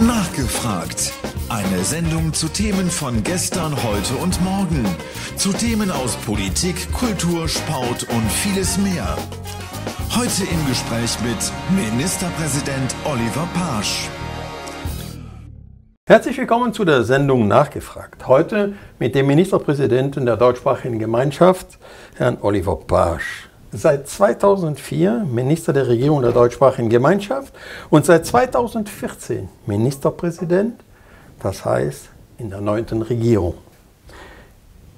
Nachgefragt. Eine Sendung zu Themen von gestern, heute und morgen. Zu Themen aus Politik, Kultur, Sport und vieles mehr. Heute im Gespräch mit Ministerpräsident Oliver Pasch. Herzlich willkommen zu der Sendung Nachgefragt. Heute mit dem Ministerpräsidenten der deutschsprachigen Gemeinschaft, Herrn Oliver Pasch seit 2004 Minister der Regierung der deutschsprachigen Gemeinschaft und seit 2014 Ministerpräsident, das heißt in der neunten Regierung.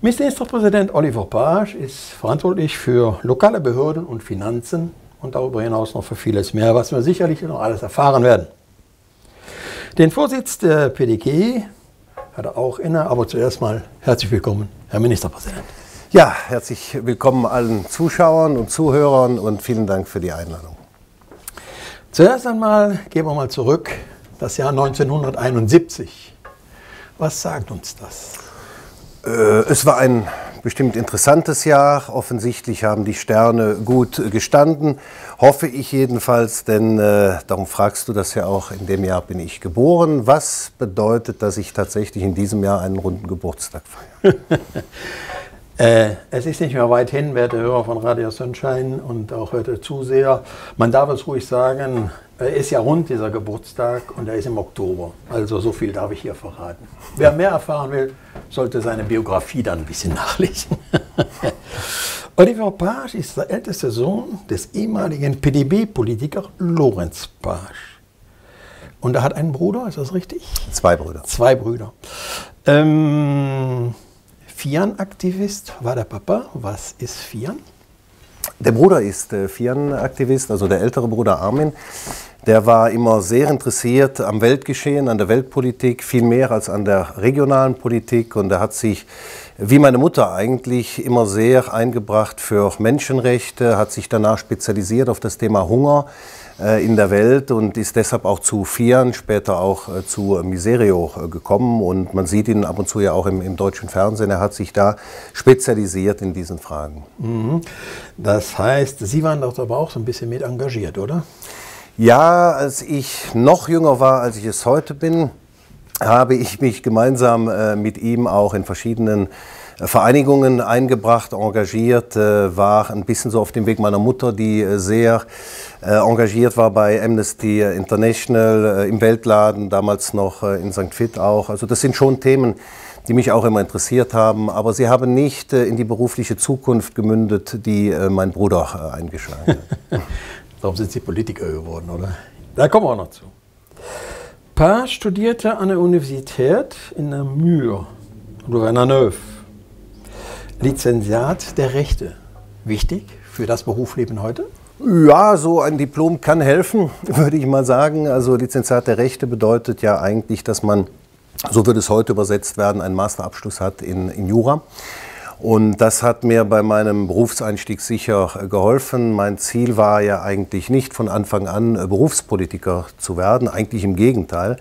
Ministerpräsident Oliver Pasch ist verantwortlich für lokale Behörden und Finanzen und darüber hinaus noch für vieles mehr, was wir sicherlich noch alles erfahren werden. Den Vorsitz der PDG hat er auch inne, aber zuerst mal herzlich willkommen, Herr Ministerpräsident. Ja, herzlich willkommen allen Zuschauern und Zuhörern und vielen Dank für die Einladung. Zuerst einmal gehen wir mal zurück, das Jahr 1971. Was sagt uns das? Äh, es war ein bestimmt interessantes Jahr. Offensichtlich haben die Sterne gut gestanden, hoffe ich jedenfalls, denn äh, darum fragst du das ja auch, in dem Jahr bin ich geboren. Was bedeutet, dass ich tatsächlich in diesem Jahr einen runden Geburtstag feiere? Äh, es ist nicht mehr weit hin, werte Hörer von Radio Sunshine und auch heute Zuseher. Man darf es ruhig sagen, er ist ja rund, dieser Geburtstag, und er ist im Oktober. Also so viel darf ich hier verraten. Wer mehr erfahren will, sollte seine Biografie dann ein bisschen nachlesen. Oliver Page ist der älteste Sohn des ehemaligen PDB-Politikers Lorenz Page. Und er hat einen Bruder, ist das richtig? Zwei Brüder. Zwei Brüder. Ähm, FIAN-Aktivist war der Papa. Was ist FIAN? Der Bruder ist äh, FIAN-Aktivist, also der ältere Bruder Armin. Der war immer sehr interessiert am Weltgeschehen, an der Weltpolitik, viel mehr als an der regionalen Politik. Und er hat sich, wie meine Mutter eigentlich, immer sehr eingebracht für Menschenrechte, hat sich danach spezialisiert auf das Thema Hunger in der Welt und ist deshalb auch zu Fian, später auch äh, zu Miserio äh, gekommen. Und man sieht ihn ab und zu ja auch im, im deutschen Fernsehen. Er hat sich da spezialisiert in diesen Fragen. Mhm. Das heißt, Sie waren doch aber auch so ein bisschen mit engagiert, oder? Ja, als ich noch jünger war, als ich es heute bin, habe ich mich gemeinsam mit ihm auch in verschiedenen Vereinigungen eingebracht, engagiert, äh, war ein bisschen so auf dem Weg meiner Mutter, die äh, sehr äh, engagiert war bei Amnesty International, im Weltladen, damals noch in St. Vith auch. Also das sind schon Themen, die mich auch immer interessiert haben, aber sie haben nicht in die berufliche Zukunft gemündet, die mein Bruder eingeschlagen hat. Darum sind Sie Politiker geworden, oder? Da kommen wir auch noch zu. Pa studierte an der Universität in Namur, Louvain-la-Neuve. Lizenziat der Rechte. Wichtig für das Berufsleben heute? Ja, so ein Diplom kann helfen, würde ich mal sagen. Also Lizenziat der Rechte bedeutet ja eigentlich, dass man, so wird es heute übersetzt werden, einen Masterabschluss hat in, in Jura. Und das hat mir bei meinem Berufseinstieg sicher geholfen. Mein Ziel war ja eigentlich nicht von Anfang an Berufspolitiker zu werden, eigentlich im Gegenteil.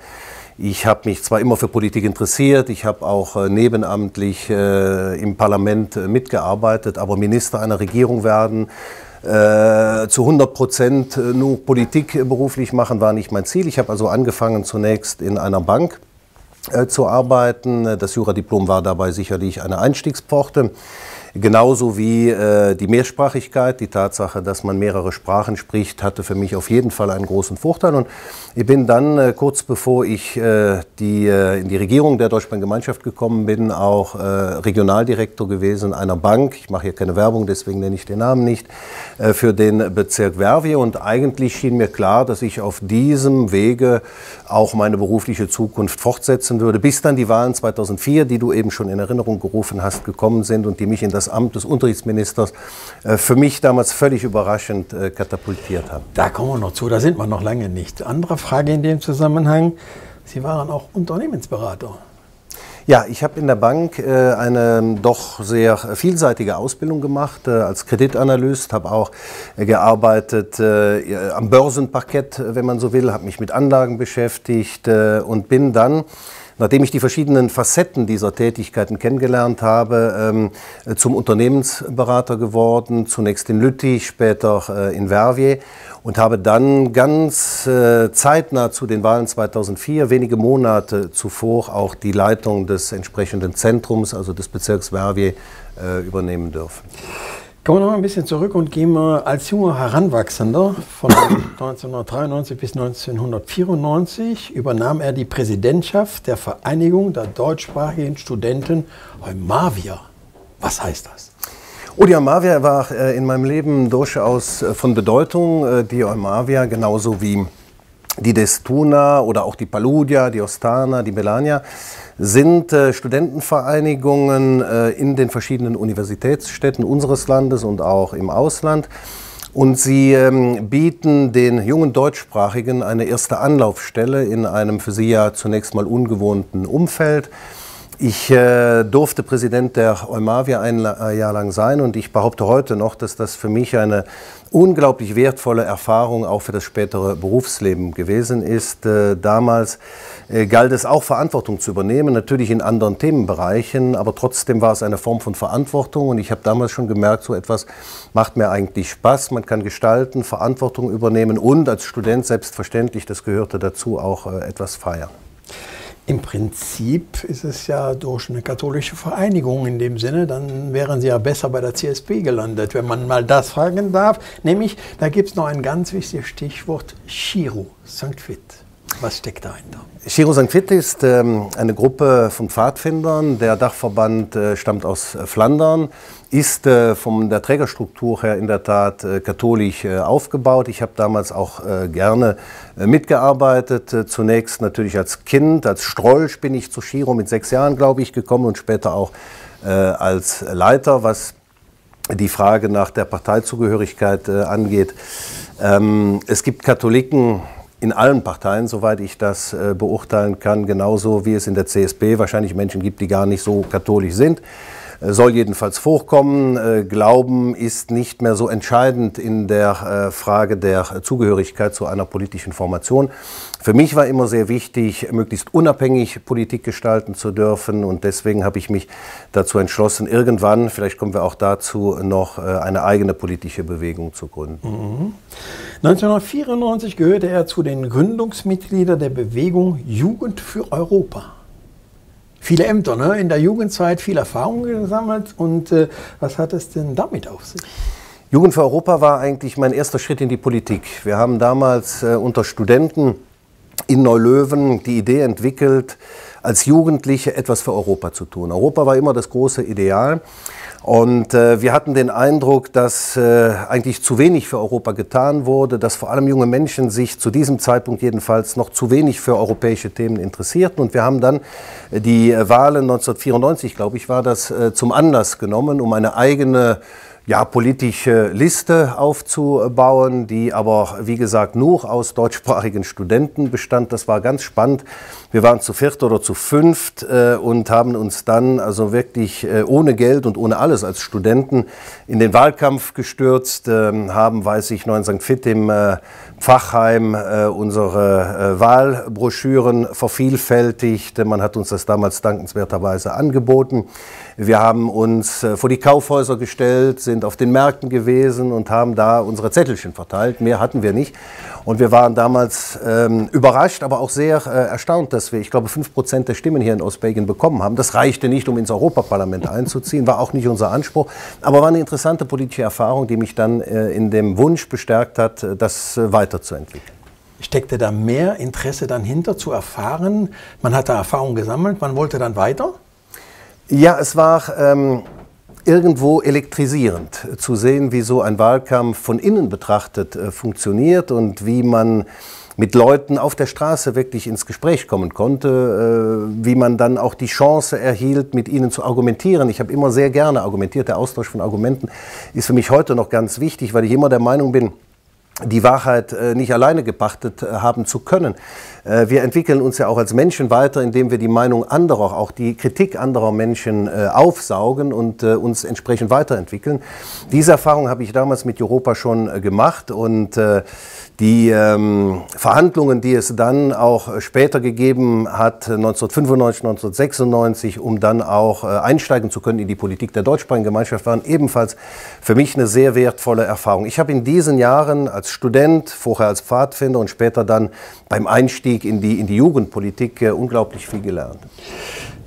Ich habe mich zwar immer für Politik interessiert, ich habe auch äh, nebenamtlich äh, im Parlament äh, mitgearbeitet, aber Minister einer Regierung werden, äh, zu 100 Prozent nur Politik beruflich machen, war nicht mein Ziel. Ich habe also angefangen zunächst in einer Bank äh, zu arbeiten. Das Juradiplom war dabei sicherlich eine Einstiegspforte. Genauso wie äh, die Mehrsprachigkeit, die Tatsache, dass man mehrere Sprachen spricht, hatte für mich auf jeden Fall einen großen Vorteil. Und ich bin dann, äh, kurz bevor ich äh, die, äh, in die Regierung der Deutschbank Gemeinschaft gekommen bin, auch äh, Regionaldirektor gewesen einer Bank. Ich mache hier keine Werbung, deswegen nenne ich den Namen nicht, äh, für den Bezirk Verviers. Und eigentlich schien mir klar, dass ich auf diesem Wege auch meine berufliche Zukunft fortsetzen würde, bis dann die Wahlen 2004, die du eben schon in Erinnerung gerufen hast, gekommen sind und die mich in das Amt des Unterrichtsministers äh, für mich damals völlig überraschend äh, katapultiert haben. Da kommen wir noch zu, da sind wir noch lange nicht. Andere Frage in dem Zusammenhang, Sie waren auch Unternehmensberater. Ja, ich habe in der Bank äh, eine doch sehr vielseitige Ausbildung gemacht äh, als Kreditanalyst, habe auch äh, gearbeitet äh, am Börsenparkett, wenn man so will, habe mich mit Anlagen beschäftigt und bin dann nachdem ich die verschiedenen Facetten dieser Tätigkeiten kennengelernt habe, ähm, zum Unternehmensberater geworden, zunächst in Lüttich, später äh, in Verviers und habe dann ganz äh, zeitnah zu den Wahlen 2004, wenige Monate zuvor, auch die Leitung des entsprechenden Zentrums, also des Bezirks Verviers, äh, übernehmen dürfen. Kommen wir noch mal ein bisschen zurück und gehen wir als junger Heranwachsender von 1993 bis 1994 übernahm er die Präsidentschaft der Vereinigung der deutschsprachigen Studenten Eumavia. Was heißt das? Odi Eumavia war äh, in meinem Leben durchaus äh, von Bedeutung. Äh, die Eumavia, genauso wie die Destuna oder auch die Paludia, die Ostana, die Melania, sind äh, Studentenvereinigungen äh, in den verschiedenen Universitätsstädten unseres Landes und auch im Ausland. Und sie ähm, bieten den jungen Deutschsprachigen eine erste Anlaufstelle in einem für sie ja zunächst mal ungewohnten Umfeld. Ich äh, durfte Präsident der Eumavia ein äh, Jahr lang sein und ich behaupte heute noch, dass das für mich eine unglaublich wertvolle Erfahrung auch für das spätere Berufsleben gewesen ist. Äh, damals äh, galt es auch Verantwortung zu übernehmen, natürlich in anderen Themenbereichen, aber trotzdem war es eine Form von Verantwortung und ich habe damals schon gemerkt, so etwas macht mir eigentlich Spaß. Man kann gestalten, Verantwortung übernehmen und als Student selbstverständlich, das gehörte dazu, auch äh, etwas feiern. Im Prinzip ist es ja durch eine katholische Vereinigung in dem Sinne, dann wären Sie ja besser bei der CSP gelandet, wenn man mal das fragen darf. Nämlich, da gibt es noch ein ganz wichtiges Stichwort, Chiro, St. Vit. Was steckt dahinter? Chiro St. Vit ist ähm, eine Gruppe von Pfadfindern. Der Dachverband äh, stammt aus äh, Flandern ist äh, von der Trägerstruktur her in der Tat äh, katholisch äh, aufgebaut. Ich habe damals auch gerne mitgearbeitet. Zunächst natürlich als Kind, als Strolch bin ich zu Shiro mit sechs Jahren, glaube ich, gekommen und später auch als Leiter, was die Frage nach der Parteizugehörigkeit angeht. Ähm, es gibt Katholiken, in allen Parteien, soweit ich das äh, beurteilen kann, genauso wie es in der CSP wahrscheinlich Menschen gibt, die gar nicht so katholisch sind. Äh, soll jedenfalls vorkommen. Äh, Glauben ist nicht mehr so entscheidend in der äh, Frage der Zugehörigkeit zu einer politischen Formation. Für mich war immer sehr wichtig, möglichst unabhängig Politik gestalten zu dürfen und deswegen habe ich mich dazu entschlossen, irgendwann, vielleicht kommen wir auch dazu, noch eine eigene politische Bewegung zu gründen. Mhm. 1994 gehörte er zu den Gründungsmitgliedern der Bewegung Jugend für Europa viele Ämter, ne? in der Jugendzeit viel Erfahrung gesammelt. Und äh, was hat es denn damit auf sich? Jugend für Europa war eigentlich mein erster Schritt in die Politik. Wir haben damals äh, unter Studenten in Neulöwen die Idee entwickelt, als Jugendliche etwas für Europa zu tun. Europa war immer das große Ideal. Und äh, wir hatten den Eindruck, dass äh, eigentlich zu wenig für Europa getan wurde, dass vor allem junge Menschen sich zu diesem Zeitpunkt jedenfalls noch zu wenig für europäische Themen interessierten. Und wir haben dann äh, die Wahlen 1994, glaube ich, war das, äh, zum Anlass genommen, um eine eigene ja, politische Liste aufzubauen, die aber, wie gesagt, nur aus deutschsprachigen Studenten bestand. Das war ganz spannend. Wir waren zu viert oder zu fünft äh, und haben uns dann also wirklich äh, ohne Geld und ohne alles als Studenten in den Wahlkampf gestürzt, äh, haben, weiß ich, noch in St. Vith im äh, Fachheim äh, unsere äh, Wahlbroschüren vervielfältigt. Man hat uns das damals dankenswerterweise angeboten. Wir haben uns vor die Kaufhäuser gestellt, sind auf den Märkten gewesen und haben da unsere Zettelchen verteilt. Mehr hatten wir nicht. Und wir waren damals ähm, überrascht, aber auch sehr äh, erstaunt, dass wir, ich glaube, fünf Prozent der Stimmen hier in Ostbelgien bekommen haben. Das reichte nicht, um ins Europaparlament einzuziehen, war auch nicht unser Anspruch, aber war eine interessante politische Erfahrung, die mich dann äh, in dem Wunsch bestärkt hat, äh, das äh, weiterzuentwickeln. Steckte da mehr Interesse dann hinter zu erfahren? Man hat da Erfahrung gesammelt, man wollte dann weiter? Ja, es war ähm, irgendwo elektrisierend zu sehen, wie so ein Wahlkampf von innen betrachtet äh, funktioniert und wie man mit Leuten auf der Straße wirklich ins Gespräch kommen konnte, äh, wie man dann auch die Chance erhielt, mit ihnen zu argumentieren. Ich habe immer sehr gerne argumentiert. Der Austausch von Argumenten ist für mich heute noch ganz wichtig, weil ich immer der Meinung bin, die Wahrheit äh, nicht alleine gepachtet äh, haben zu können. Äh, wir entwickeln uns ja auch als Menschen weiter, indem wir die Meinung anderer, auch die Kritik anderer Menschen aufsaugen und uns entsprechend weiterentwickeln. Diese Erfahrung habe ich damals mit Europa schon gemacht und Die ähm, Verhandlungen, die es dann auch später gegeben hat, 1995, 1996, um dann auch äh, einsteigen zu können in die Politik der deutschsprachigen Gemeinschaft, waren ebenfalls für mich eine sehr wertvolle Erfahrung. Ich habe in diesen Jahren als Student, vorher als Pfadfinder und später dann beim Einstieg in die, in die Jugendpolitik äh, unglaublich viel gelernt.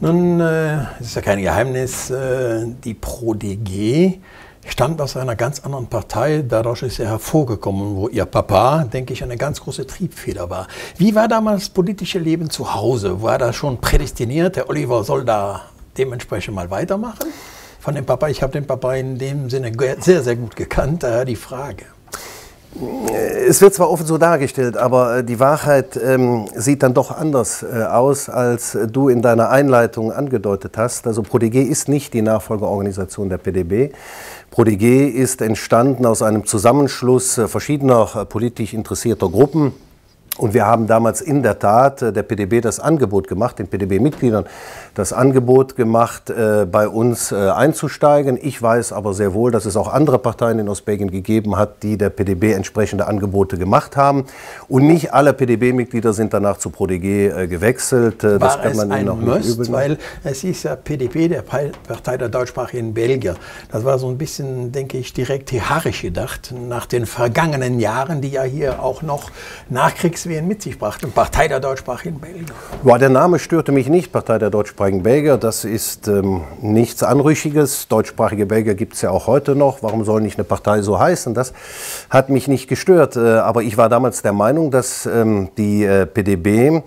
Nun, äh, ist ja kein Geheimnis, äh, die ProDG stammt aus einer ganz anderen Partei. Dadurch ist er hervorgekommen, wo ihr Papa, denke ich, eine ganz große Triebfeder war. Wie war damals das politische Leben zu Hause? War das schon prädestiniert? Der Oliver soll da dementsprechend mal weitermachen? Von dem Papa, ich habe den Papa in dem Sinne sehr, sehr gut gekannt. Daher die Frage. Es wird zwar oft so dargestellt, aber äh, die Wahrheit ähm, sieht dann doch anders äh, aus, als du in deiner Einleitung angedeutet hast. Also ProDG ist nicht die Nachfolgeorganisation der PDB. ProDG ist entstanden aus einem Zusammenschluss äh, verschiedener äh, politisch interessierter Gruppen. Und wir haben damals in der Tat äh, der PDB das Angebot gemacht, den PDB-Mitgliedern das Angebot gemacht, äh, bei uns äh, einzusteigen. Ich weiß aber sehr wohl, dass es auch andere Parteien in Ostbelgien gegeben hat, die der PDB entsprechende Angebote gemacht haben. Und nicht alle PDB-Mitglieder sind danach zu ProDG gewechselt. War das kann man es ein noch Must, nicht übel Weil es ist ja PDB, der Partei der deutschsprachigen Belgier. Das war so ein bisschen, denke ich, direkt hierarchisch gedacht, nach den vergangenen Jahren, die ja hier auch noch Nachkriegswehen mit sich brachten. Partei der deutschsprachigen Belgier. Der Name störte mich nicht, Partei der deutschsprachigen deutschsprachigen Belgier. Das ist ähm, nichts Anrüchiges. Deutschsprachige Belgier gibt es ja auch heute noch. Warum soll nicht eine Partei so heißen? Das hat mich nicht gestört. Äh, aber ich war damals der Meinung, dass ähm, die äh, PDB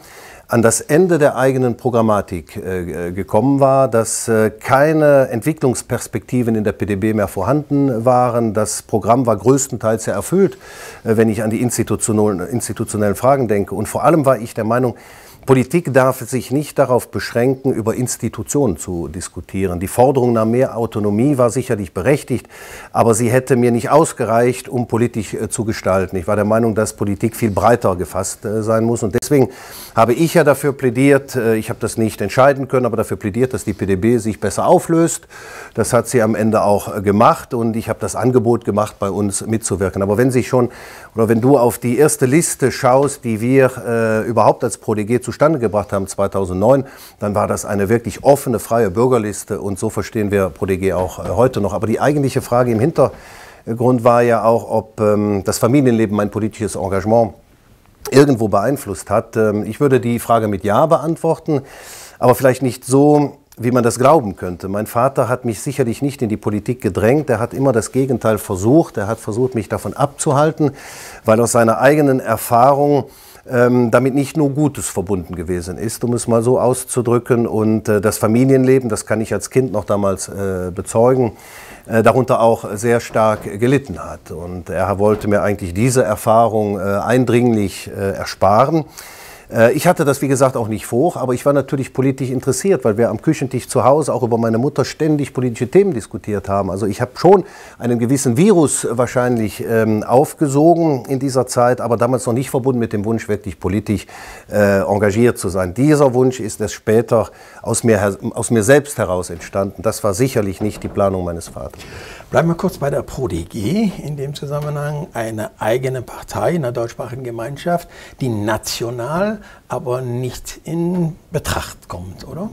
an das Ende der eigenen Programmatik äh, gekommen war, dass äh, keine Entwicklungsperspektiven in der PDB mehr vorhanden waren. Das Programm war größtenteils ja erfüllt, äh, wenn ich an die institutionellen, institutionellen Fragen denke. Und vor allem war ich der Meinung, Politik darf sich nicht darauf beschränken, über Institutionen zu diskutieren. Die Forderung nach mehr Autonomie war sicherlich berechtigt, aber sie hätte mir nicht ausgereicht, um politisch äh, zu gestalten. Ich war der Meinung, dass Politik viel breiter gefasst äh, sein muss. Und deswegen habe ich ja dafür plädiert, äh, ich habe das nicht entscheiden können, aber dafür plädiert, dass die PDB sich besser auflöst. Das hat sie am Ende auch gemacht und ich habe das Angebot gemacht, bei uns mitzuwirken. Aber wenn Sie schon oder wenn du auf die erste Liste schaust, die wir äh, überhaupt als ProDG zustande gebracht haben 2009, dann war das eine wirklich offene, freie Bürgerliste und so verstehen wir ProDG auch äh, heute noch. Aber die eigentliche Frage im Hintergrund war ja auch, ob ähm, das Familienleben mein politisches Engagement irgendwo beeinflusst hat. Ähm, ich würde die Frage mit Ja beantworten, aber vielleicht nicht so, wie man das glauben könnte. Mein Vater hat mich sicherlich nicht in die Politik gedrängt. Er hat immer das Gegenteil versucht. Er hat versucht, mich davon abzuhalten, weil aus seiner eigenen Erfahrung damit nicht nur Gutes verbunden gewesen ist, um es mal so auszudrücken. Und äh, das Familienleben, das kann ich als Kind noch damals äh, bezeugen, äh, darunter auch sehr stark gelitten hat. Und er wollte mir eigentlich diese Erfahrung eindringlich ersparen. Äh, ich hatte das, wie gesagt, auch nicht vor, aber ich war natürlich politisch interessiert, weil wir am Küchentisch zu Hause auch über meine Mutter ständig politische Themen diskutiert haben. Also ich habe schon einen gewissen Virus wahrscheinlich ähm, aufgesogen in dieser Zeit, aber damals noch nicht verbunden mit dem Wunsch, wirklich politisch äh, engagiert zu sein. Dieser Wunsch ist erst später aus mir, aus mir selbst heraus entstanden. Das war sicherlich nicht die Planung meines Vaters. Bleiben wir kurz bei der ProDG. In dem Zusammenhang eine eigene Partei in der deutschsprachigen Gemeinschaft, die national aber nicht in Betracht kommt, oder?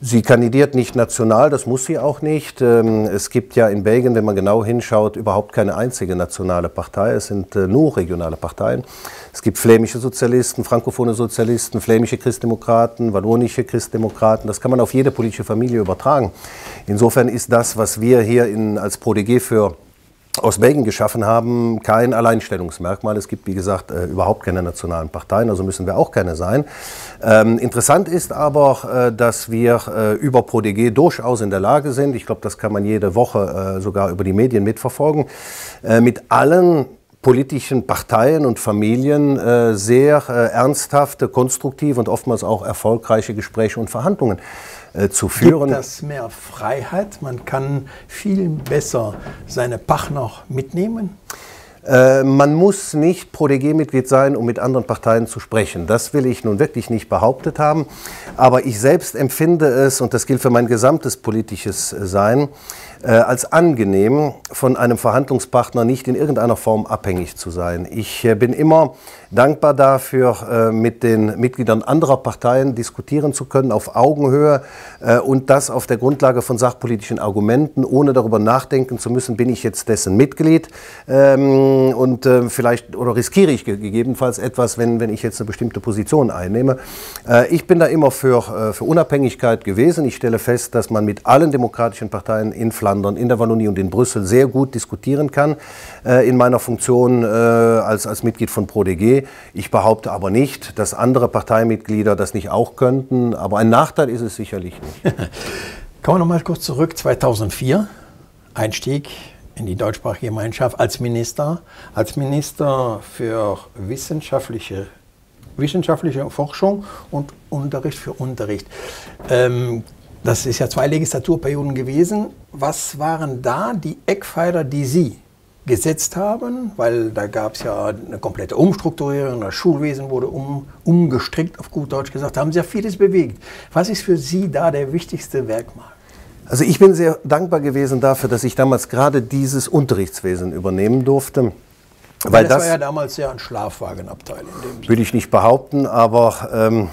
Sie kandidiert nicht national, das muss sie auch nicht. Ähm, es gibt ja in Belgien, wenn man genau hinschaut, überhaupt keine einzige nationale Partei. Es sind äh, nur regionale Parteien. Es gibt flämische Sozialisten, frankophone Sozialisten, flämische Christdemokraten, wallonische Christdemokraten. Das kann man auf jede politische Familie übertragen. Insofern ist das, was wir hier in, als ProDG für aus Belgien geschaffen haben, kein Alleinstellungsmerkmal. Es gibt, wie gesagt, äh, überhaupt keine nationalen Parteien, also müssen wir auch keine sein. Ähm, interessant ist aber, äh, dass wir äh, über ProDG durchaus in der Lage sind, ich glaube, das kann man jede Woche äh, sogar über die Medien mitverfolgen, äh, mit allen politischen Parteien und Familien äh, sehr ernsthafte, konstruktive und oftmals auch erfolgreiche Gespräche und Verhandlungen äh, zu führen. Gibt das mehr Freiheit? Man kann viel besser seine Partner mitnehmen? Äh, man muss nicht ProDG-Mitglied sein, um mit anderen Parteien zu sprechen. Das will ich nun wirklich nicht behauptet haben. Aber ich selbst empfinde es, und das gilt für mein gesamtes politisches Sein, als angenehm, von einem Verhandlungspartner nicht in irgendeiner Form abhängig zu sein. Ich äh, bin immer dankbar dafür, äh, mit den Mitgliedern anderer Parteien diskutieren zu können, auf Augenhöhe äh, und das auf der Grundlage von sachpolitischen Argumenten, ohne darüber nachdenken zu müssen, bin ich jetzt dessen Mitglied ähm, und äh, vielleicht oder riskiere ich gegebenenfalls etwas, wenn, wenn ich jetzt eine bestimmte Position einnehme. Ich bin da immer für, für Unabhängigkeit gewesen. Ich stelle fest, dass man mit allen demokratischen Parteien in Flandern, in der Wallonie und in Brüssel sehr gut diskutieren kann in meiner Funktion als, als Mitglied von ProDG. Ich behaupte aber nicht, dass andere Parteimitglieder das nicht auch könnten, aber ein Nachteil ist es sicherlich nicht. Kommen wir noch mal kurz zurück, 2004, Einstieg in die deutschsprachige Gemeinschaft als Minister, als Minister für wissenschaftliche, wissenschaftliche Forschung und Unterricht für Unterricht. Ähm, das ist ja zwei Legislaturperioden gewesen. Was waren da die Eckpfeiler, die Sie gesetzt haben, weil da gab es ja eine komplette Umstrukturierung, das Schulwesen wurde um, umgestrickt, auf gut Deutsch gesagt, da haben Sie ja vieles bewegt. Was ist für Sie da der wichtigste Merkmal? Also ich bin sehr dankbar gewesen dafür, dass ich damals gerade dieses Unterrichtswesen übernehmen durfte. Weil das, das war ja damals ja ein Schlafwagenabteil. Würde ich nicht behaupten, aber ähm,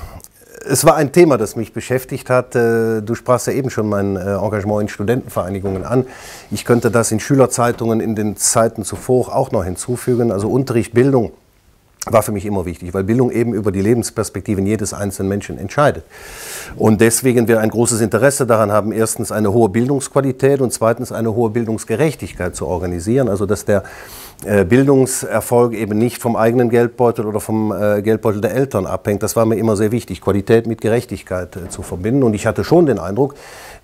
es war ein Thema, das mich beschäftigt hat. Äh, du sprachst ja eben schon mein äh, Engagement in Studentenvereinigungen an. Ich könnte das in Schülerzeitungen in den Zeiten zuvor auch noch hinzufügen. Also Unterricht, Bildung war für mich immer wichtig, weil Bildung eben über die Lebensperspektiven jedes einzelnen Menschen entscheidet. Und deswegen wir ein großes Interesse daran haben, erstens eine hohe Bildungsqualität und zweitens eine hohe Bildungsgerechtigkeit zu organisieren. Also dass der Bildungserfolg eben nicht vom eigenen Geldbeutel oder vom äh, Geldbeutel der Eltern abhängt. Das war mir immer sehr wichtig, Qualität mit Gerechtigkeit äh, zu verbinden. Und ich hatte schon den Eindruck,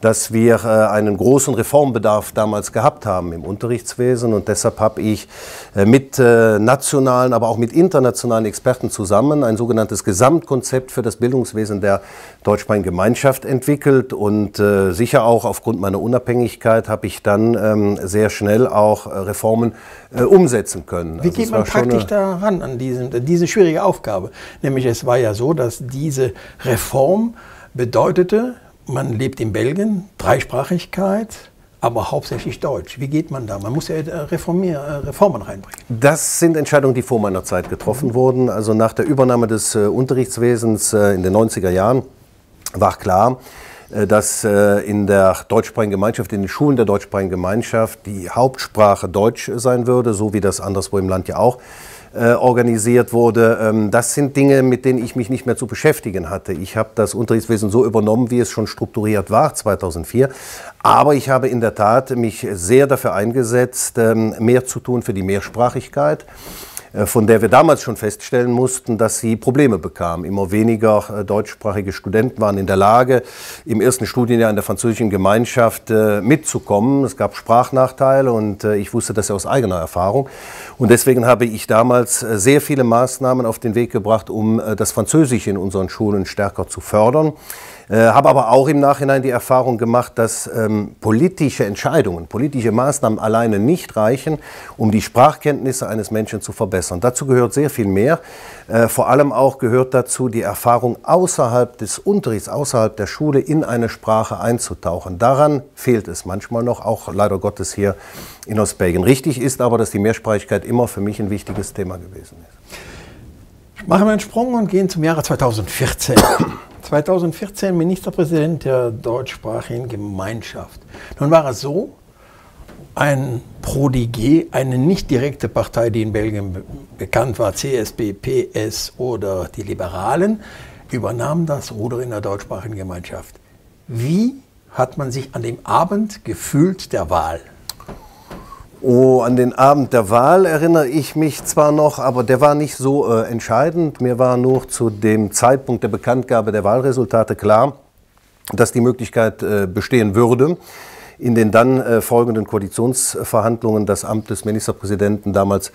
dass wir einen großen Reformbedarf damals gehabt haben im Unterrichtswesen. Und deshalb habe ich mit nationalen, aber auch mit internationalen Experten zusammen ein sogenanntes Gesamtkonzept für das Bildungswesen der deutschsprachigen Gemeinschaft entwickelt. Und sicher auch aufgrund meiner Unabhängigkeit habe ich dann ähm, sehr schnell auch Reformen umgesetzt umsetzen können. Wie also geht man praktisch daran an diesen, diese schwierige Aufgabe? Nämlich es war ja so, dass diese Reform bedeutete, man lebt in Belgien, Dreisprachigkeit, aber hauptsächlich Deutsch. Wie geht man da? Man muss ja äh, Reformier, äh, Reformen reinbringen. Das sind Entscheidungen, die vor meiner Zeit getroffen mhm. wurden. Also nach der Übernahme des äh, Unterrichtswesens in den 90er Jahren war klar, äh, dass äh, in der deutschsprachigen Gemeinschaft, in den Schulen der deutschsprachigen Gemeinschaft die Hauptsprache Deutsch sein würde, so wie das anderswo im Land ja auch äh, organisiert wurde. Ähm, das sind Dinge, mit denen ich mich nicht mehr zu beschäftigen hatte. Ich habe das Unterrichtswesen so übernommen, wie es schon strukturiert war 2004. Aber ich habe in der Tat mich sehr dafür eingesetzt, ähm, mehr zu tun für die Mehrsprachigkeit. Äh, von der wir damals schon feststellen mussten, dass sie Probleme bekam. Immer weniger äh, deutschsprachige Studenten waren in der Lage, im ersten Studienjahr in der französischen Gemeinschaft äh, mitzukommen. Es gab Sprachnachteile und ich wusste das aus eigener Erfahrung. Und deswegen habe ich damals sehr viele Maßnahmen auf den Weg gebracht, um das Französische in unseren Schulen stärker zu fördern. Äh, habe aber auch im Nachhinein die Erfahrung gemacht, dass ähm, politische Entscheidungen, politische Maßnahmen alleine nicht reichen, um die Sprachkenntnisse eines Menschen zu verbessern. Dazu gehört sehr viel mehr. Äh, vor allem auch gehört dazu die Erfahrung außerhalb des Unterrichts, außerhalb der Schule in eine Sprache einzutauchen. Daran fehlt es manchmal noch, auch leider Gottes hier in Ostbelgien. Richtig ist aber, dass die Mehrsprachigkeit immer für mich ein wichtiges Thema gewesen ist. Machen wir einen Sprung und gehen zum Jahre 2014. 2014 Ministerpräsident der deutschsprachigen Gemeinschaft. Nun war es so, ein ProDG, eine nicht direkte Partei, die in Belgien bekannt war, CSB, PS oder die Liberalen, übernahm das Ruder in der deutschsprachigen Gemeinschaft. Wie hat man sich an dem Abend gefühlt der Wahl? Oh, an den Abend der Wahl erinnere ich mich zwar noch, aber der war nicht so äh, entscheidend. Mir war nur zu dem Zeitpunkt der Bekanntgabe der Wahlresultate klar, dass die Möglichkeit äh, bestehen würde, in den dann äh, folgenden Koalitionsverhandlungen das Amt des Ministerpräsidenten damals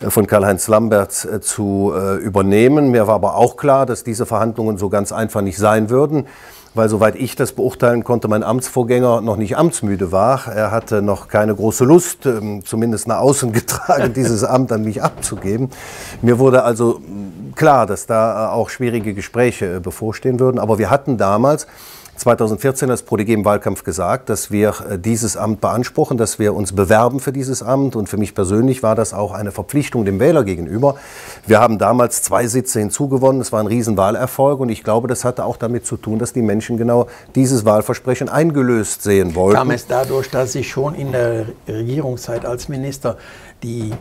äh, von Karl-Heinz Lamberts äh, zu äh, übernehmen. Mir war aber auch klar, dass diese Verhandlungen so ganz einfach nicht sein würden weil soweit ich das beurteilen konnte, mein Amtsvorgänger noch nicht amtsmüde war. Er hatte noch keine große Lust, ähm, zumindest nach außen getragen, dieses Amt an mich abzugeben. Mir wurde also mm, klar, dass da äh, auch schwierige Gespräche äh, bevorstehen würden. Aber wir hatten damals 2014 als ProDG im Wahlkampf gesagt, dass wir äh, dieses Amt beanspruchen, dass wir uns bewerben für dieses Amt. Und für mich persönlich war das auch eine Verpflichtung dem Wähler gegenüber. Wir haben damals zwei Sitze hinzugewonnen. Es war ein Riesenwahlerfolg. Und ich glaube, das hatte auch damit zu tun, dass die Menschen genau dieses Wahlversprechen eingelöst sehen wollten. Kam es dadurch, dass Sie schon in der Regierungszeit als Minister die,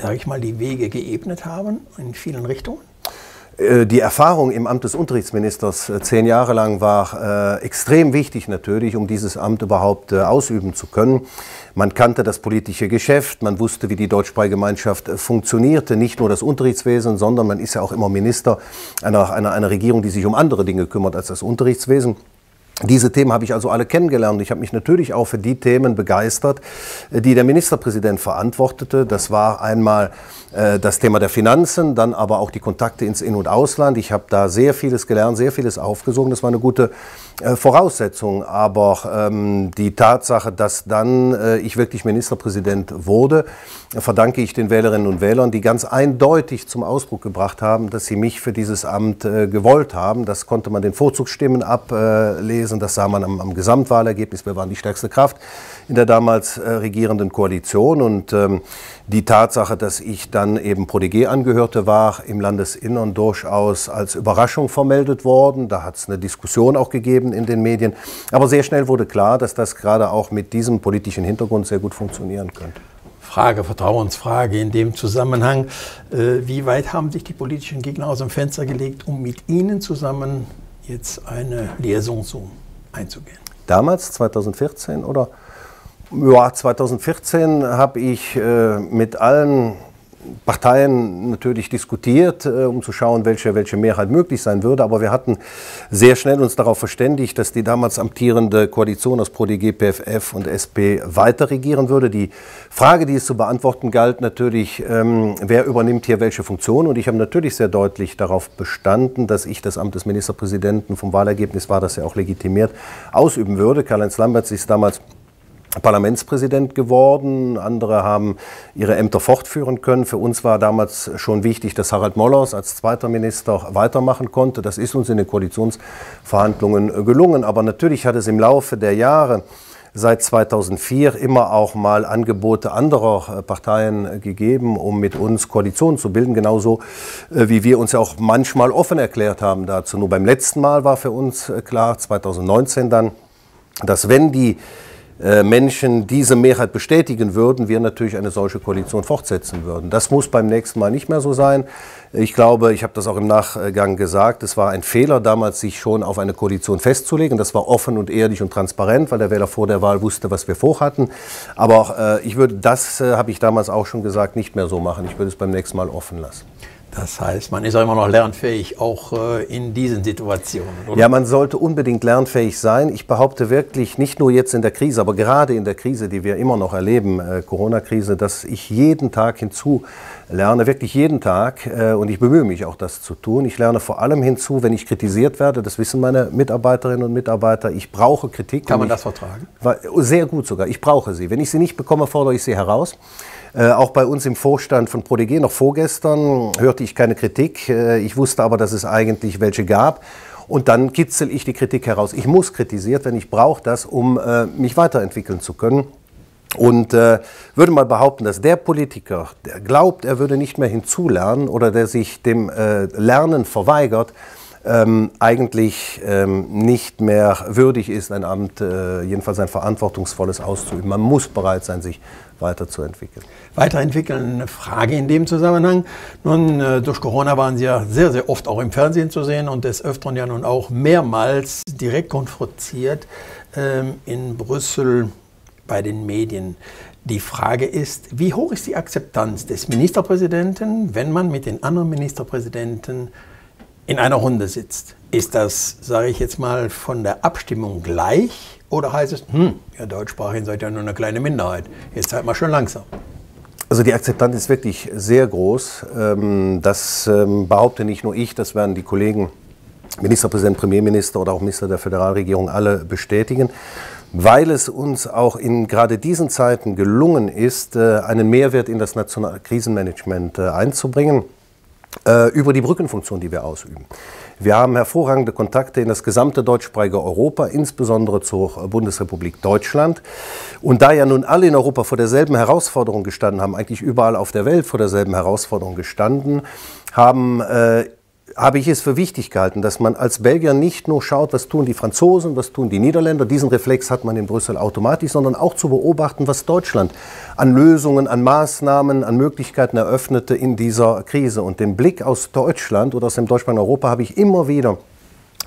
sage ich mal, die Wege geebnet haben in vielen Richtungen? Äh, die Erfahrung im Amt des Unterrichtsministers äh, zehn Jahre lang war äh, extrem wichtig natürlich, um dieses Amt überhaupt äh, ausüben zu können. Man kannte das politische Geschäft, man wusste, wie die deutschsprachige Gemeinschaft äh, funktionierte, nicht nur das Unterrichtswesen, sondern man ist ja auch immer Minister einer, einer, einer Regierung, die sich um andere Dinge kümmert als das Unterrichtswesen. Diese Themen habe ich also alle kennengelernt. Ich habe mich natürlich auch für die Themen begeistert, äh, die der Ministerpräsident verantwortete. Das war einmal äh, das Thema der Finanzen, dann aber auch die Kontakte ins In- und Ausland. Ich habe da sehr vieles gelernt, sehr vieles aufgesogen. Das war eine gute Voraussetzung. Aber ähm, die Tatsache, dass dann äh, ich wirklich Ministerpräsident wurde, verdanke ich den Wählerinnen und Wählern, die ganz eindeutig zum Ausdruck gebracht haben, dass sie mich für dieses Amt äh, gewollt haben. Das konnte man den Vorzugsstimmen ablesen, das sah man am, am Gesamtwahlergebnis. Wir waren die stärkste Kraft in der damals äh, regierenden Koalition. Und ähm, die Tatsache, dass ich dann eben ProDG angehörte, war im Landesinnern durchaus als Überraschung vermeldet worden. Da hat es eine Diskussion auch gegeben in den Medien. Aber sehr schnell wurde klar, dass das gerade auch mit diesem politischen Hintergrund sehr gut funktionieren könnte. Frage, Vertrauensfrage in dem Zusammenhang. Äh, wie weit haben sich die politischen Gegner aus dem Fenster gelegt, um mit Ihnen zusammen jetzt eine Lesung so einzugehen? Damals, 2014 oder? Ja, 2014 habe ich äh, mit allen Parteien natürlich diskutiert, äh, um zu schauen, welche, welche Mehrheit möglich sein würde. Aber wir hatten sehr schnell uns darauf verständigt, dass die damals amtierende Koalition aus ProDG, PFF und SP weiter regieren würde. Die Frage, die es zu beantworten galt, natürlich, ähm, wer übernimmt hier welche Funktion. Und ich habe natürlich sehr deutlich darauf bestanden, dass ich das Amt des Ministerpräsidenten vom Wahlergebnis war, das ja auch legitimiert, ausüben würde. Karl-Heinz Lamberts ist damals Parlamentspräsident geworden. Andere haben ihre Ämter fortführen können. Für uns war damals schon wichtig, dass Harald Mollers als zweiter Minister weitermachen konnte. Das ist uns in den Koalitionsverhandlungen gelungen. Aber natürlich hat es im Laufe der Jahre seit 2004 immer auch mal Angebote anderer Parteien gegeben, um mit uns Koalitionen zu bilden, genauso äh, wie wir uns ja auch manchmal offen erklärt haben dazu. Nur beim letzten Mal war für uns klar, 2019 dann, dass wenn die äh, Menschen diese Mehrheit bestätigen würden, wir natürlich eine solche Koalition fortsetzen würden. Das muss beim nächsten Mal nicht mehr so sein. Ich glaube, ich habe das auch im Nachgang gesagt, es war ein Fehler damals, sich schon auf eine Koalition festzulegen. Das war offen und ehrlich und transparent, weil der Wähler vor der Wahl wusste, was wir vorhatten. Aber äh, ich würde, das äh, habe ich damals auch schon gesagt, nicht mehr so machen. Ich würde es beim nächsten Mal offen lassen. Das heißt, man ist auch immer noch lernfähig, auch äh, in diesen Situationen. Oder? Ja, man sollte unbedingt lernfähig sein. Ich behaupte wirklich, nicht nur jetzt in der Krise, aber gerade in der Krise, die wir immer noch erleben, äh, Corona-Krise, dass ich jeden Tag hinzu lerne, wirklich jeden Tag. Äh, und ich bemühe mich auch, das zu tun. Ich lerne vor allem hinzu, wenn ich kritisiert werde. Das wissen meine Mitarbeiterinnen und Mitarbeiter. Ich brauche Kritik. Kann man das vertragen? Sehr gut sogar. Ich brauche sie. Wenn ich sie nicht bekomme, fordere ich sie heraus. Äh, auch bei uns im Vorstand von ProDG noch vorgestern hörte ich keine Kritik. Äh, ich wusste aber, dass es eigentlich welche gab. Und dann kitzel ich die Kritik heraus. Ich muss kritisiert werden, ich brauche das, um äh, mich weiterentwickeln zu können. Und äh, würde mal behaupten, dass der Politiker, der glaubt, er würde nicht mehr hinzulernen oder der sich dem äh, Lernen verweigert, ähm, eigentlich ähm, nicht mehr würdig ist, ein Amt, äh, jedenfalls ein verantwortungsvolles auszuüben. Man muss bereit sein, sich weiterzuentwickeln. Weiterentwickeln, eine Frage in dem Zusammenhang. Nun, äh, durch Corona waren Sie ja sehr, sehr oft auch im Fernsehen zu sehen und des Öfteren ja nun auch mehrmals direkt konfrontiert ähm, in Brüssel bei den Medien. Die Frage ist, wie hoch ist die Akzeptanz des Ministerpräsidenten, wenn man mit den anderen Ministerpräsidenten in einer Runde sitzt? Ist das, sage ich jetzt mal, von der Abstimmung gleich oder heißt es, hm, ihr Deutschsprachigen seid ja nur eine kleine Minderheit, jetzt seid mal schon langsam? Also die Akzeptanz ist wirklich sehr groß. Ähm, das ähm, behaupte nicht nur ich, das werden die Kollegen, Ministerpräsident, Premierminister oder auch Minister der Föderalregierung alle bestätigen, weil es uns auch in gerade diesen Zeiten gelungen ist, äh, einen Mehrwert in das nationale Krisenmanagement äh, einzubringen über die Brückenfunktion, die wir ausüben. Wir haben hervorragende Kontakte in das gesamte deutschsprachige Europa, insbesondere zur Bundesrepublik Deutschland. Und da ja nun alle in Europa vor derselben Herausforderung gestanden haben, eigentlich überall auf der Welt vor derselben Herausforderung gestanden, haben äh, habe ich es für wichtig gehalten, dass man als Belgier nicht nur schaut, was tun die Franzosen, was tun die Niederländer, diesen Reflex hat man in Brüssel automatisch, sondern auch zu beobachten, was Deutschland an Lösungen, an Maßnahmen, an Möglichkeiten eröffnete in dieser Krise. Und den Blick aus Deutschland oder aus dem deutschsprachigen Europa habe ich immer wieder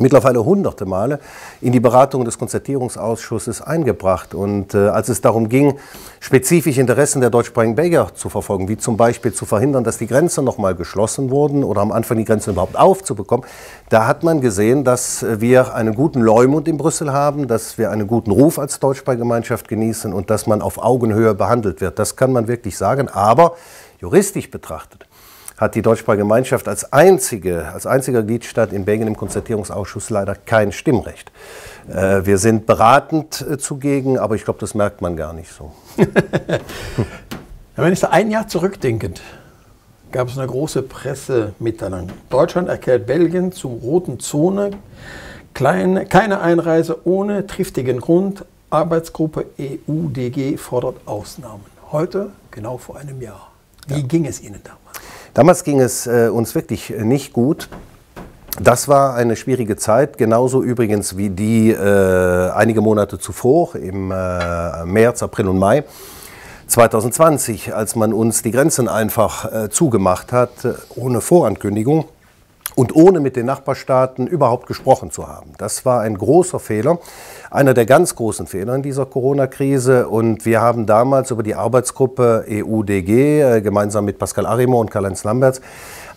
mittlerweile hunderte Male in die Beratung des Konzertierungsausschusses eingebracht. Und äh, als es darum ging, spezifische Interessen der deutschsprachigen Belgier zu verfolgen, wie zum Beispiel zu verhindern, dass die Grenzen nochmal geschlossen wurden oder am Anfang die Grenzen überhaupt aufzubekommen, da hat man gesehen, dass wir einen guten Leumund in Brüssel haben, dass wir einen guten Ruf als deutschsprachige Gemeinschaft genießen und dass man auf Augenhöhe behandelt wird. Das kann man wirklich sagen, aber juristisch betrachtet hat die deutschsprachige Gemeinschaft als einzige, als einziger Gliedstaat in Belgien im Konzertierungsausschuss leider kein Stimmrecht. Äh, wir sind beratend äh, zugegen, aber ich glaube, das merkt man gar nicht so. Herr Minister, ein Jahr zurückdenkend gab es eine große Pressemitteilung. Deutschland erklärt Belgien zur roten Zone. Kleine, keine Einreise ohne triftigen Grund. Arbeitsgruppe EUDG fordert Ausnahmen. Heute, genau vor einem Jahr. Wie ja. ging es Ihnen damals? Damals ging es äh, uns wirklich nicht gut. Das war eine schwierige Zeit, genauso übrigens wie die äh, einige Monate zuvor, im äh, März, April und Mai 2020, als man uns die Grenzen einfach äh, zugemacht hat, äh, ohne Vorankündigung und ohne mit den Nachbarstaaten überhaupt gesprochen zu haben. Das war ein großer Fehler, einer der ganz großen Fehler in dieser Corona-Krise. Und wir haben damals über die Arbeitsgruppe EUDG äh, gemeinsam mit Pascal Arimo und Karl-Heinz Lamberts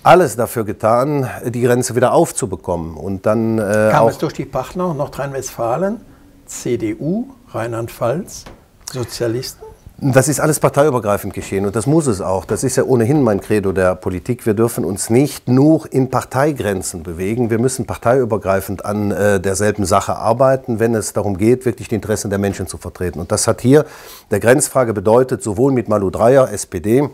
alles dafür getan, die Grenze wieder aufzubekommen. Und dann äh, kam es durch die Partner Nordrhein-Westfalen, CDU, Rheinland-Pfalz, Sozialisten? Das ist alles parteiübergreifend geschehen und das muss es auch. Das ist ja ohnehin mein Credo der Politik. Wir dürfen uns nicht nur in Parteigrenzen bewegen. Wir müssen parteiübergreifend an äh, derselben Sache arbeiten, wenn es darum geht, wirklich die Interessen der Menschen zu vertreten. Und das hat hier der Grenzfrage bedeutet, sowohl mit Malu Dreyer, SPD,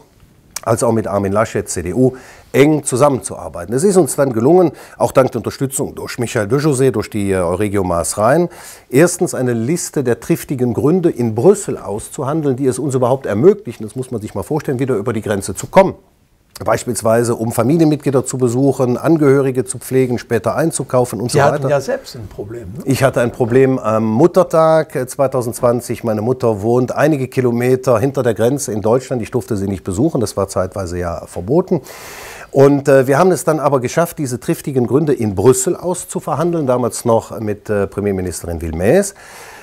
als auch mit Armin Laschet, CDU, eng zusammenzuarbeiten. Es ist uns dann gelungen, auch dank der Unterstützung durch Michael de José, durch die äh, Euregio Maas Rhein, erstens eine Liste der triftigen Gründe in Brüssel auszuhandeln, die es uns überhaupt ermöglichen, das muss man sich mal vorstellen, wieder über die Grenze zu kommen. Beispielsweise, um Familienmitglieder zu besuchen, Angehörige zu pflegen, später einzukaufen und Sie so weiter. Sie hatten ja selbst ein Problem. Ne? Ich hatte ein Problem am Muttertag 2020. Meine Mutter wohnt einige Kilometer hinter der Grenze in Deutschland. Ich durfte sie nicht besuchen. Das war zeitweise ja verboten. Und äh, wir haben es dann aber geschafft, diese triftigen Gründe in Brüssel auszuverhandeln, damals noch mit äh, Premierministerin Wilmès.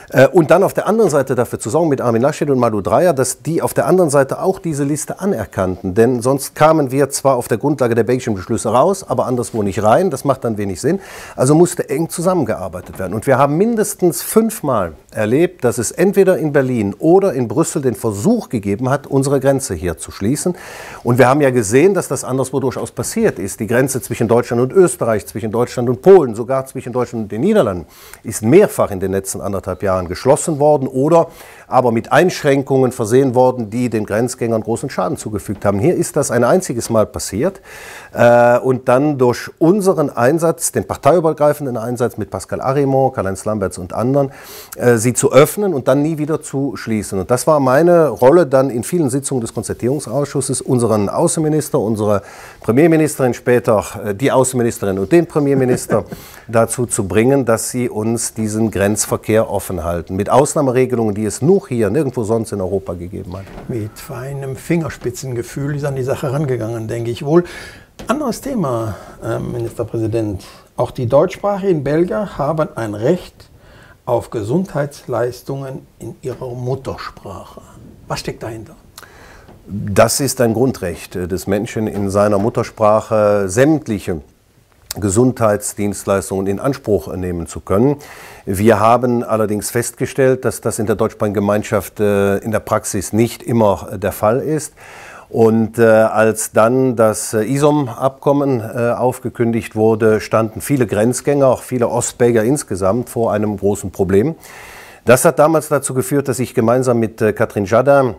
Äh, und dann auf der anderen Seite dafür zu sorgen mit Armin Laschet und Malu Dreyer, dass die auf der anderen Seite auch diese Liste anerkannten. Denn sonst kamen wir zwar auf der Grundlage der belgischen Beschlüsse raus, aber anderswo nicht rein. Das macht dann wenig Sinn. Also musste eng zusammengearbeitet werden. Und wir haben mindestens fünfmal erlebt, dass es entweder in Berlin oder in Brüssel den Versuch gegeben hat, unsere Grenze hier zu schließen. Und wir haben ja gesehen, dass das anderswo durchaus passiert ist. Die Grenze zwischen Deutschland und Österreich, zwischen Deutschland und Polen, sogar zwischen Deutschland und den Niederlanden, ist mehrfach in den letzten anderthalb Jahren Jahren geschlossen worden oder aber mit Einschränkungen versehen worden, die den Grenzgängern großen Schaden zugefügt haben. Hier ist das ein einziges Mal passiert äh, und dann durch unseren Einsatz, den parteiübergreifenden Einsatz mit Pascal Arimont, Karl-Heinz Lamberts und anderen, äh, sie zu öffnen und dann nie wieder zu schließen. Und das war meine Rolle dann in vielen Sitzungen des Konzertierungsausschusses, unseren Außenminister, unsere Premierministerin, später äh, die Außenministerin und den Premierminister dazu zu bringen, dass sie uns diesen Grenzverkehr offen halten. Mit Ausnahmeregelungen, die es nur hier nirgendwo sonst in Europa gegeben hat. Mit feinem Fingerspitzengefühl ist an die Sache rangegangen, denke ich wohl. Anderes Thema, äh, Ministerpräsident. Auch die deutschsprachigen Belgier haben ein Recht auf Gesundheitsleistungen in ihrer Muttersprache. Was steckt dahinter? Das ist ein Grundrecht des Menschen in seiner Muttersprache, sämtliche Gesundheitsdienstleistungen in Anspruch nehmen zu können. Wir haben allerdings festgestellt, dass das in der deutschsprachigen Gemeinschaft äh, in der Praxis nicht immer der Fall ist. Und äh, als dann das äh, ISOM-Abkommen äh, aufgekündigt wurde, standen viele Grenzgänger, auch viele Ostbelgier insgesamt vor einem großen Problem. Das hat damals dazu geführt, dass ich gemeinsam mit äh, Katrin Jada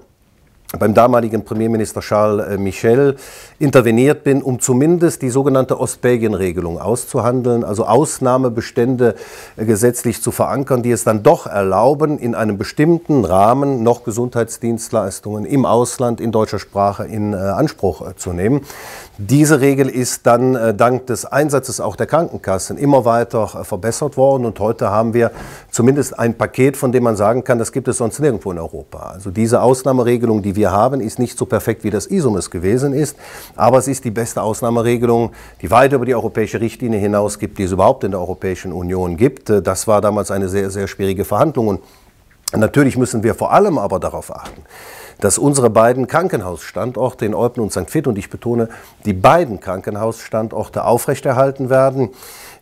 beim damaligen Premierminister Charles äh, Michel interveniert bin, um zumindest die sogenannte Ostbelgien-Regelung auszuhandeln, also Ausnahmebestände äh, gesetzlich zu verankern, die es dann doch erlauben, in einem bestimmten Rahmen noch Gesundheitsdienstleistungen im Ausland in deutscher Sprache in äh, Anspruch zu nehmen. Diese Regel ist dann dank des Einsatzes auch der Krankenkassen immer weiter verbessert worden und heute haben wir zumindest ein Paket, von dem man sagen kann, das gibt es sonst nirgendwo in Europa. Also diese Ausnahmeregelung, die wir haben, ist nicht so perfekt, wie das ISUM es gewesen ist, aber es ist die beste Ausnahmeregelung, die weit über die europäische Richtlinie hinaus gibt, die es überhaupt in der Europäischen Union gibt. Äh, das war damals eine sehr, sehr schwierige Verhandlung und natürlich müssen wir vor allem aber darauf achten, dass unsere beiden Krankenhausstandorte in Eupen und St. Vith, und ich betone, die beiden Krankenhausstandorte aufrechterhalten werden.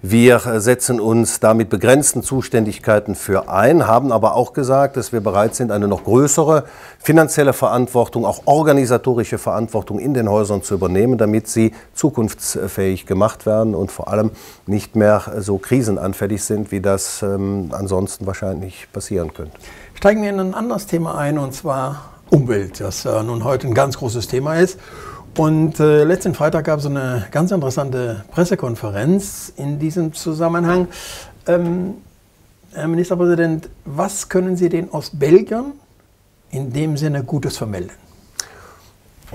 Wir setzen uns da mit begrenzten Zuständigkeiten für ein, haben aber auch gesagt, dass wir bereit sind, eine noch größere finanzielle Verantwortung, auch organisatorische Verantwortung in den Häusern zu übernehmen, damit sie zukunftsfähig gemacht werden und vor allem nicht mehr so krisenanfällig sind, wie das ähm, ansonsten wahrscheinlich passieren könnte. Steigen wir in ein anderes Thema ein, und zwar Umwelt, das äh, nun heute ein ganz großes Thema ist. Und äh, letzten Freitag gab es eine ganz interessante Pressekonferenz in diesem Zusammenhang. Ähm, Herr Ministerpräsident, was können Sie den Ostbelgiern in dem Sinne Gutes vermelden?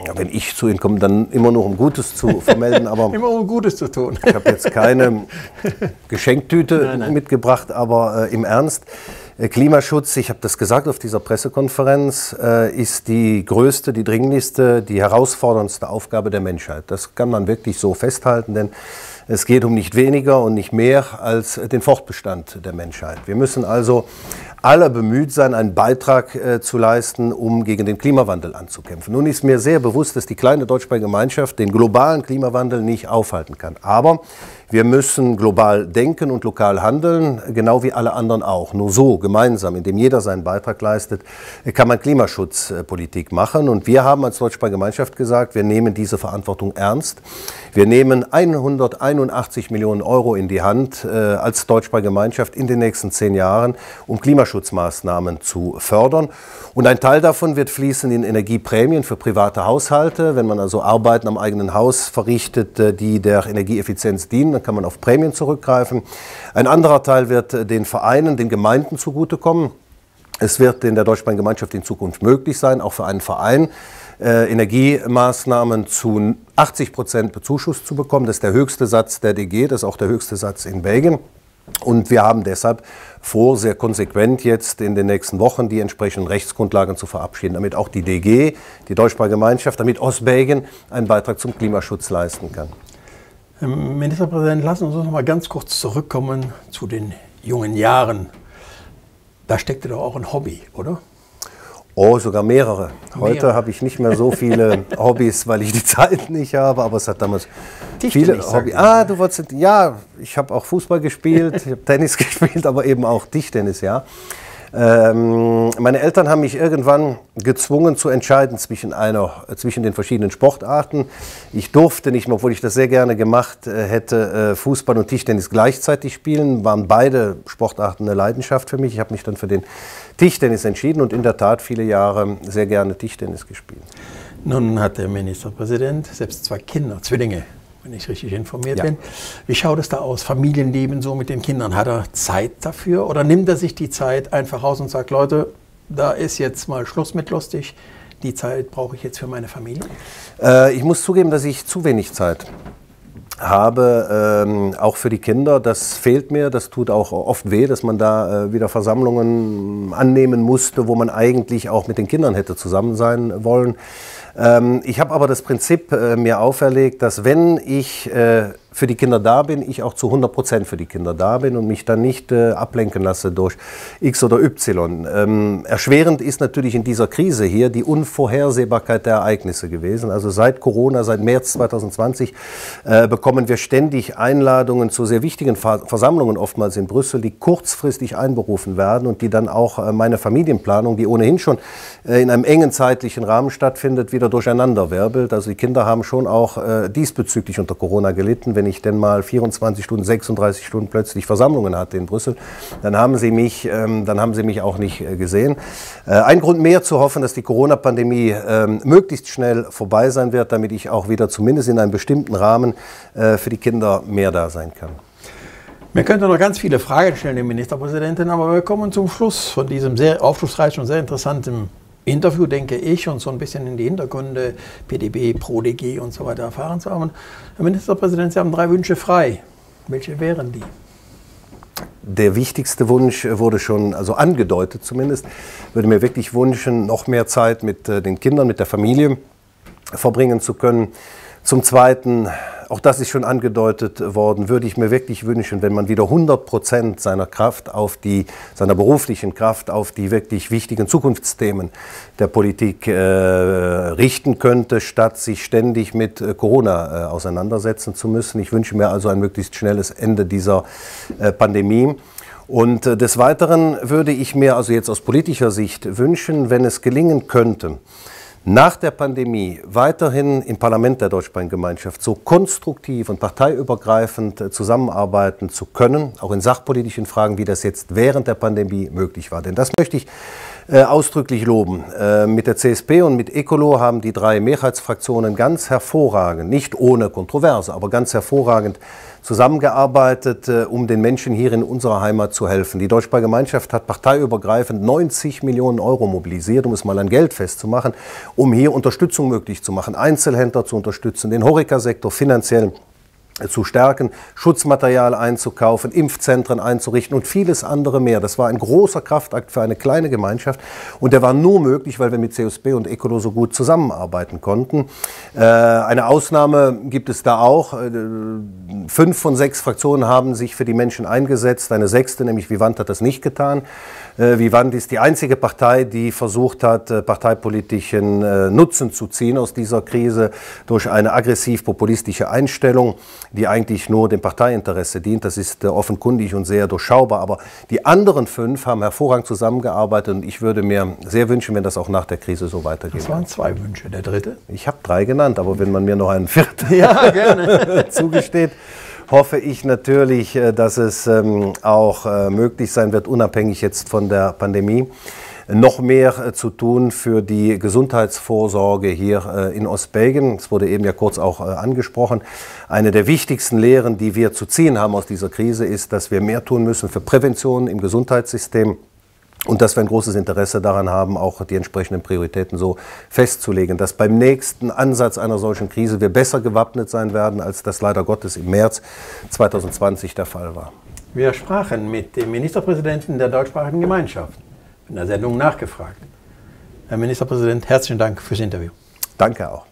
Ja, wenn ich zu Ihnen komme, dann immer nur um Gutes zu vermelden. Aber immer um Gutes zu tun. ich habe jetzt keine Geschenktüte nein, nein. mitgebracht, aber äh, im Ernst. Äh, Klimaschutz, ich habe das gesagt auf dieser Pressekonferenz, äh, ist die größte, die dringlichste, die herausforderndste Aufgabe der Menschheit. Das kann man wirklich so festhalten, denn es geht um nicht weniger und nicht mehr als den Fortbestand der Menschheit. Wir müssen also alle bemüht sein, einen Beitrag äh, zu leisten, um gegen den Klimawandel anzukämpfen. Nun ist mir sehr bewusst, dass die kleine deutschsprachige Gemeinschaft den globalen Klimawandel nicht aufhalten kann. Aber wir müssen global denken und lokal handeln, genau wie alle anderen auch. Nur so, gemeinsam, indem jeder seinen Beitrag leistet, kann man Klimaschutzpolitik machen. Und wir haben als Deutschsprachige Gemeinschaft gesagt, wir nehmen diese Verantwortung ernst. Wir nehmen 181 Millionen Euro in die Hand äh, als Deutschsprachige Gemeinschaft in den nächsten zehn Jahren, um Klimaschutzmaßnahmen zu fördern. Und ein Teil davon wird fließen in Energieprämien für private Haushalte. Wenn man also Arbeiten am eigenen Haus verrichtet, äh, die der Energieeffizienz dienen, dann kann man auf Prämien zurückgreifen. Ein anderer Teil wird äh, den Vereinen, den Gemeinden zugutekommen. Es wird in der Deutschsprachigen Gemeinschaft in Zukunft möglich sein, auch für einen Verein äh, Energiemaßnahmen zu 80 Prozent bezuschusst zu bekommen. Das ist der höchste Satz der DG, das ist auch der höchste Satz in Belgien. Und wir haben deshalb vor, sehr konsequent jetzt in den nächsten Wochen die entsprechenden Rechtsgrundlagen zu verabschieden, damit auch die DG, die Deutschsprachige Gemeinschaft, damit Ostbelgien einen Beitrag zum Klimaschutz leisten kann. Herr Ministerpräsident, lassen Sie uns noch mal ganz kurz zurückkommen zu den jungen Jahren. Da steckte doch auch ein Hobby, oder? Oh, sogar mehrere. Heute Mehr. habe ich nicht mehr so viele Hobbys, weil ich die Zeit nicht habe, aber es hat damals viele Hobbys. Ah, du wolltest, ja, ich habe auch Fußball gespielt, ich habe Tennis gespielt, aber eben auch Tischtennis, ja. Ähm, meine Eltern haben mich irgendwann gezwungen zu entscheiden zwischen, einer, zwischen den verschiedenen Sportarten. Ich durfte nicht mehr, obwohl ich das sehr gerne gemacht äh, hätte, äh, Fußball und Tischtennis gleichzeitig spielen. Waren beide Sportarten eine Leidenschaft für mich. Ich habe mich dann für den Tischtennis entschieden und in der Tat viele Jahre sehr gerne Tischtennis gespielt. Nun hat der Ministerpräsident selbst zwei Kinder, Zwillinge wenn ich richtig informiert ja. bin. Wie schaut es da aus? Familienleben so mit den Kindern? Hat er Zeit dafür oder nimmt er sich die Zeit einfach raus und sagt, Leute, da ist jetzt mal Schluss mit lustig, die Zeit brauche ich jetzt für meine Familie? Äh, ich muss zugeben, dass ich zu wenig Zeit habe, ähm, auch für die Kinder. Das fehlt mir, das tut auch oft weh, dass man da äh, wieder Versammlungen annehmen musste, wo man eigentlich auch mit den Kindern hätte zusammen sein wollen. Ähm, ich habe aber das Prinzip äh, mir auferlegt, dass wenn ich äh, für die Kinder da bin, ich auch zu 100 Prozent für die Kinder da bin und mich dann nicht äh, ablenken lasse durch X oder Y. Ähm, erschwerend ist natürlich in dieser Krise hier die Unvorhersehbarkeit der Ereignisse gewesen. Also seit Corona, seit März 2020 äh, bekommen wir ständig Einladungen zu sehr wichtigen Versammlungen, oftmals in Brüssel, die kurzfristig einberufen werden und die dann auch äh, meine Familienplanung, die ohnehin schon äh, in einem engen zeitlichen Rahmen stattfindet, wieder durcheinander wirbelt. Also die Kinder haben schon auch äh, diesbezüglich unter Corona gelitten wenn ich denn mal 24 Stunden, 36 Stunden plötzlich Versammlungen hatte in Brüssel, dann haben sie mich, ähm, dann haben sie mich auch nicht äh, gesehen. Äh, ein Grund mehr zu hoffen, dass die Corona-Pandemie ähm, möglichst schnell vorbei sein wird, damit ich auch wieder zumindest in einem bestimmten Rahmen äh, für die Kinder mehr da sein kann. Wir könnten noch ganz viele Fragen stellen, dem Ministerpräsidenten, aber wir kommen zum Schluss von diesem sehr aufschlussreichen und sehr interessanten Interview, denke ich, und so ein bisschen in die Hintergründe PDB, ProDG und so weiter erfahren zu haben. Herr Ministerpräsident, Sie haben drei Wünsche frei. Welche wären die? Der wichtigste Wunsch wurde schon, also angedeutet zumindest, würde mir wirklich wünschen, noch mehr Zeit mit äh, den Kindern, mit der Familie verbringen zu können. Zum Zweiten auch das ist schon angedeutet worden, würde ich mir wirklich wünschen, wenn man wieder 100 Prozent seiner Kraft auf die, seiner beruflichen Kraft auf die wirklich wichtigen Zukunftsthemen der Politik äh, richten könnte, statt sich ständig mit äh, Corona äh, auseinandersetzen zu müssen. Ich wünsche mir also ein möglichst schnelles Ende dieser äh, Pandemie. Und äh, des Weiteren würde ich mir also jetzt aus politischer Sicht wünschen, wenn es gelingen könnte, nach der Pandemie weiterhin im Parlament der Deutschbahngemeinschaft so konstruktiv und parteiübergreifend äh, zusammenarbeiten zu können, auch in sachpolitischen Fragen, wie das jetzt während der Pandemie möglich war. Denn das möchte ich äh, ausdrücklich loben. Äh, mit der CSP und mit Ecolo haben die drei Mehrheitsfraktionen ganz hervorragend, nicht ohne Kontroverse, aber ganz hervorragend zusammengearbeitet, äh, um den Menschen hier in unserer Heimat zu helfen. Die Deutsche Gemeinschaft hat parteiübergreifend 90 Millionen Euro mobilisiert, um es mal an Geld festzumachen, um hier Unterstützung möglich zu machen, Einzelhändler zu unterstützen, den Horeca-Sektor finanziell zu stärken, Schutzmaterial einzukaufen, Impfzentren einzurichten und vieles andere mehr. Das war ein großer Kraftakt für eine kleine Gemeinschaft und der war nur möglich, weil wir mit CSB und Ecolo so gut zusammenarbeiten konnten. Äh, eine Ausnahme gibt es da auch. Äh, fünf von sechs Fraktionen haben sich für die Menschen eingesetzt. Eine sechste, nämlich Vivant, hat das nicht getan. Äh, Vivant ist die einzige Partei, die versucht hat, äh, parteipolitischen äh, Nutzen zu ziehen aus dieser Krise durch eine aggressiv-populistische Einstellung, die eigentlich nur dem Parteiinteresse dient. Das ist offenkundig und sehr durchschaubar. Aber die anderen fünf haben hervorragend zusammengearbeitet und ich würde mir sehr wünschen, wenn das auch nach der Krise so weitergeht. Das waren zwei Wünsche. Der dritte? Ich habe drei genannt, aber wenn man mir noch einen vierten ja, zugesteht hoffe ich natürlich, äh, dass es ähm, auch äh, möglich sein wird, unabhängig jetzt von der Pandemie, noch mehr äh, zu tun für die Gesundheitsvorsorge hier in Ostbelgien. Es wurde eben ja kurz auch angesprochen. Eine der wichtigsten Lehren, die wir zu ziehen haben aus dieser Krise, ist, dass wir mehr tun müssen für Prävention im Gesundheitssystem und dass wir ein großes Interesse daran haben, auch die entsprechenden Prioritäten so festzulegen, dass beim nächsten Ansatz einer solchen Krise wir besser gewappnet sein werden, als das leider Gottes im März 2020 der Fall war. Wir sprachen mit dem Ministerpräsidenten der deutschsprachigen Gemeinschaft in der Sendung nachgefragt. Herr Ministerpräsident, herzlichen Dank fürs Interview. Danke auch.